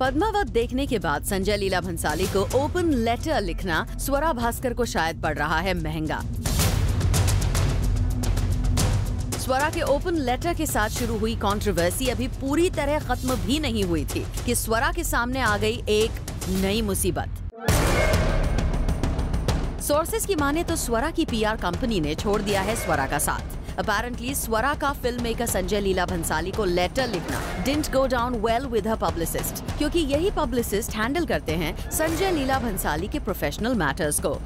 पद्मावत देखने के बाद संजय लीला भंसाली को ओपन लेटर लिखना स्वरा भास्कर को शायद पड़ रहा है महँगा। स्वरा के ओपन लेटर के साथ शुरू हुई कंट्रोवर्सी अभी पूरी तरह खत्म भी नहीं हुई थी कि स्वरा के सामने आ गई एक नई मुसीबत। सोर्सेस की माने तो स्वरा की पीआर कंपनी ने छोड़ दिया है स्वरा का साथ। अपेरेंटली स्वरा का फ़िल्म मेकर संजय लीला भंसाली को लेटर लिखना didn't go down well with her publicist क्योंकि यही पब्लिसिस्ट हैंडल करते हैं संजय लीला भंसाली के प्रोफेशनल मैटर्स को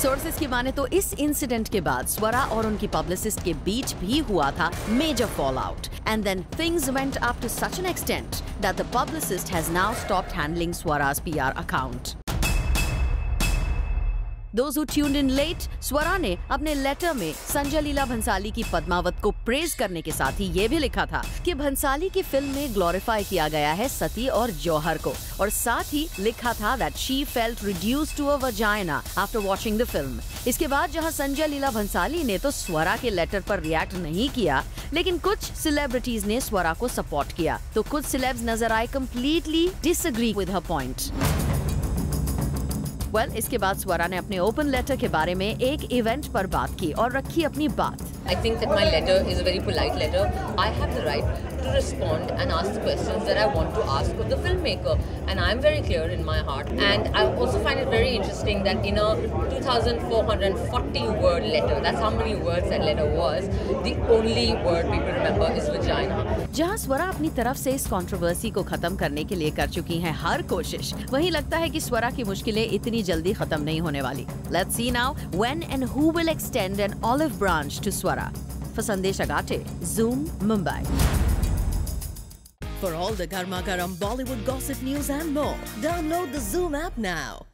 सोर्सेस की माने तो इस इंसिडेंट के बाद स्वरा और उनकी पब्लिसिस्ट के बीच भी हुआ था major fall out and then things went up to such an extent that the publicist has now stopped handling Swara's PR account Who tuned in late, Swara ने अपने लेटर में संजय लीला भंसाली की पद्मावत को प्रेज करने के साथ ही ये भी लिखा था कि भंसाली की फ़िल्म में ग्लोरीफाई किया गया है सती और जौहर को और साथ ही लिखा था that she felt reduce to a vagina after watching the film इसके बाद जहाँ संजय लीला भंसाली ने तो स्वरा के लेटर पर रिएक्ट नहीं किया लेकिन कुछ सेलिब्रिटीज ने स्वरा को सपोर्ट किया। तो कुछ सिलेब्स नज़र आए completely disagree with her point well well, इसके बाद स्वरा ने अपने ओपन लेटर के बारे में एक इवेंट पर बात की और रखी अपनी बात। I think that my letter is very polite letter I have the right to respond and ask question that I want to ask the film maker and I am very clear in my heart and I also find it very interesting that in a two thousand four hundred forty word letter that's how many words and letter was the only word people remember is vagina जहाँ स्वरा अपनी तरफ़ से इस controversy को खत्म करने के लिए कर चुकी हैं हर कोशिश वहीं लगता है कि स्वरा की मुश्किलें इतनी जल्दी खत्म नहीं होने वाली let's see now when and who will extend an olive branch to Swara Sandesh Agate, Zoom, Mumbai. For all the Garma Garam Bollywood gossip news and more, download the Zoom app now.